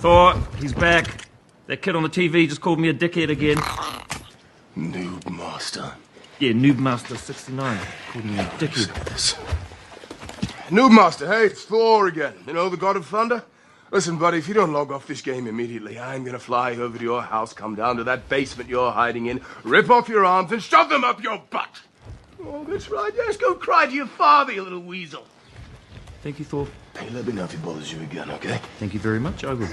Thor, he's back. That kid on the TV just called me a dickhead again. Noobmaster. Yeah, Noobmaster69 called me a dickhead. This. Noobmaster, hey, it's Thor again. You know, the God of Thunder? Listen, buddy, if you don't log off this game immediately, I'm gonna fly over to your house, come down to that basement you're hiding in, rip off your arms, and shove them up your butt. Oh, that's right. Yes, go cry to your father, you little weasel. Thank you, Thor. Hey, let me know if he bothers you again, okay? Thank you very much. I will.